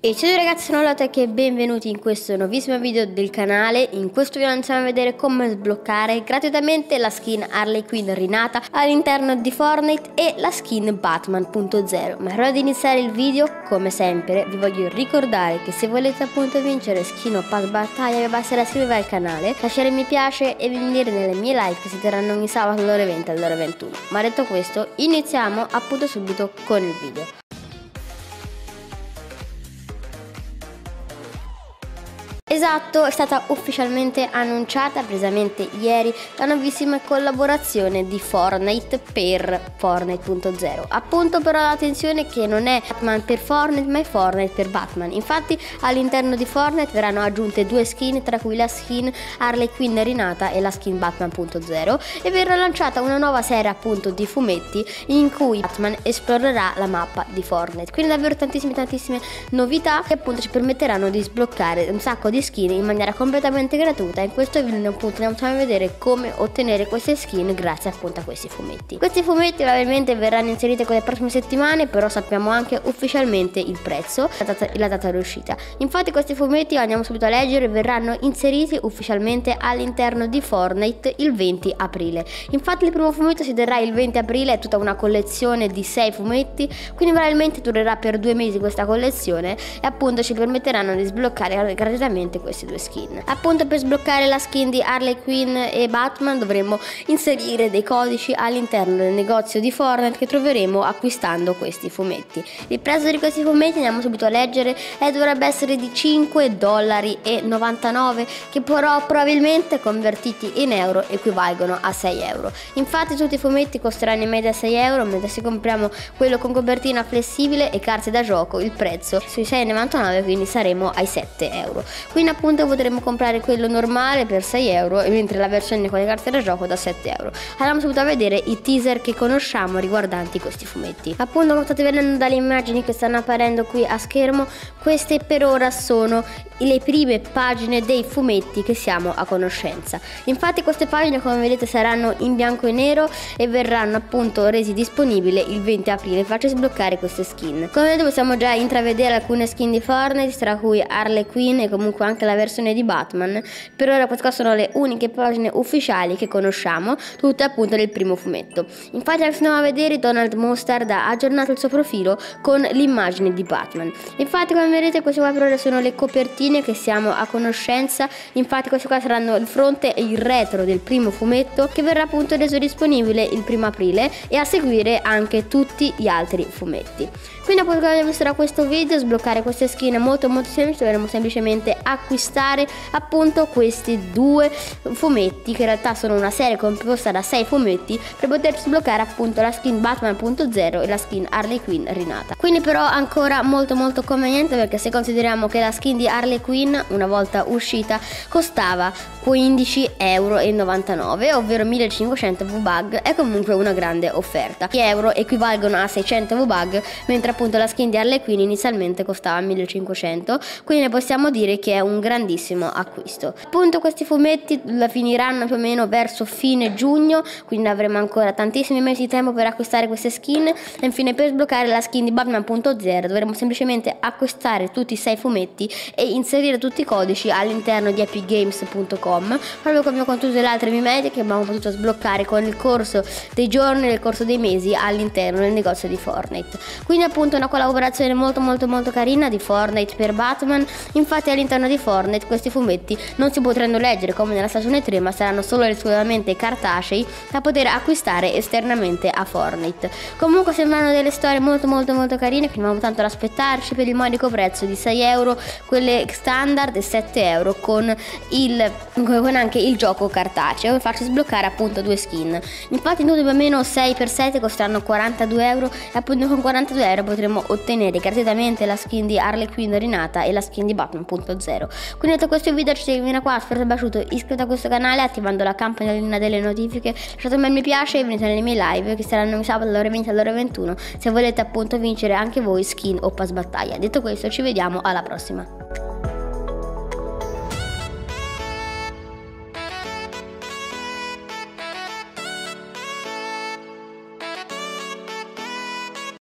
E ciao ragazzi, sono Lotte e benvenuti in questo nuovissimo video del canale. In questo video andiamo a vedere come sbloccare gratuitamente la skin Harley Quinn rinata all'interno di Fortnite e la skin Batman.0. Ma prima di iniziare il video, come sempre, vi voglio ricordare che se volete appunto vincere skin o pass battaglia vi basterà iscrivervi al canale, lasciare mi piace e venire nelle mie live che si terranno ogni sabato alle ore 20 alle ore 21. Ma detto questo, iniziamo appunto subito con il video. Esatto, è stata ufficialmente annunciata precisamente ieri la nuovissima collaborazione di Fortnite per Fortnite.0. Appunto però l'attenzione che non è Batman per Fortnite ma è Fortnite per Batman. Infatti all'interno di Fortnite verranno aggiunte due skin tra cui la skin Harley Quinn rinata e la skin Batman.0 e verrà lanciata una nuova serie appunto di fumetti in cui Batman esplorerà la mappa di Fortnite. Quindi davvero tantissime tantissime novità che appunto ci permetteranno di sbloccare un sacco di skin in maniera completamente gratuita. In questo video appunto andiamo a vedere come ottenere queste skin grazie appunto a questi fumetti. Questi fumetti probabilmente verranno inseriti con le prossime settimane, però sappiamo anche ufficialmente il prezzo e la data, la data d'uscita. Infatti questi fumetti, andiamo subito a leggere, verranno inseriti ufficialmente all'interno di Fortnite il 20 aprile. Infatti il primo fumetto si terrà il 20 aprile, è tutta una collezione di 6 fumetti, quindi probabilmente durerà per due mesi questa collezione e appunto ci permetteranno di sbloccare gratuitamente praticamente queste due skin. Appunto per sbloccare la skin di Harley Quinn e Batman dovremo inserire dei codici all'interno del negozio di Fortnite che troveremo acquistando questi fumetti. Il prezzo di questi fumetti andiamo subito a leggere e dovrebbe essere di 5 dollari e 99 che però probabilmente convertiti in euro equivalgono a 6 euro. Infatti tutti i fumetti costeranno in media 6 euro mentre se compriamo quello con copertina flessibile e carte da gioco il prezzo sui 6,99 quindi saremo ai 7 euro. Quindi appunto potremo comprare quello normale per 6 euro mentre la versione con le carte da gioco da 7 euro. Andiamo subito a vedere i teaser che conosciamo riguardanti questi fumetti. Appunto come state vedendo dalle immagini che stanno apparendo qui a schermo, queste per ora sono le prime pagine dei fumetti che siamo a conoscenza. Infatti queste pagine come vedete saranno in bianco e nero e verranno appunto resi disponibili il 20 aprile. Faccio sbloccare queste skin. Come vedete possiamo già intravedere alcune skin di Fortnite tra cui Harley Quinn e comunque anche la versione di Batman. Per ora queste sono le uniche pagine ufficiali che conosciamo, tutte appunto del primo fumetto. Infatti andiamo a vedere Donald Mustard ha aggiornato il suo profilo con l'immagine di Batman. Infatti come vedete queste qua per ora sono le copertine che siamo a conoscenza, infatti queste qua saranno il fronte e il retro del primo fumetto che verrà appunto reso disponibile il primo aprile e a seguire anche tutti gli altri fumetti. Quindi dopo che abbiamo visto questo video sbloccare queste skin è molto molto semplice, dovremo semplicemente acquistare appunto questi due fumetti che in realtà sono una serie composta da 6 fumetti per poter sbloccare appunto la skin Batman.0 e la skin Harley Quinn rinata. Quindi però ancora molto molto conveniente perché se consideriamo che la skin di Harley Quinn una volta uscita costava 15,99 euro ovvero 1500 V-Bug è comunque una grande offerta. Gli euro equivalgono a 600 V-Bug mentre appunto la skin di Harley Quinn inizialmente costava 1500 quindi ne possiamo dire che è un grandissimo acquisto. Appunto questi fumetti la finiranno più o meno verso fine giugno, quindi avremo ancora tantissimi mesi di tempo per acquistare queste skin e infine per sbloccare la skin di Batman.0 dovremo semplicemente acquistare tutti i 6 fumetti e inserire tutti i codici all'interno di epicgames.com proprio come con tutte le altre media che abbiamo potuto sbloccare con il corso dei giorni e il corso dei mesi all'interno del negozio di Fortnite. Quindi appunto una collaborazione molto molto molto carina di Fortnite per Batman, infatti all'interno di Fortnite questi fumetti non si potranno leggere come nella stagione 3 ma saranno solo esclusivamente cartacei da poter acquistare esternamente a Fortnite. Comunque sembrano delle storie molto molto molto carine quindi non tanto da aspettarci per il modico prezzo di 6 euro, quelle standard e 7 euro con, il, con anche il gioco cartaceo e farci sbloccare appunto due skin. Infatti noi più o meno 6x7 costeranno 42 euro e appunto con 42 euro potremo ottenere gratuitamente la skin di Harley Quinn rinata e la skin di Batman.0. Quindi detto questo video ci fino qua, spero sia piaciuto, iscrivetevi a questo canale attivando la campanellina delle notifiche, lasciate un bel mi piace e venite nelle mie live che saranno sabato alle ore 20 alle ore 21 se volete appunto vincere anche voi skin o pass battaglia. Detto questo ci vediamo alla prossima.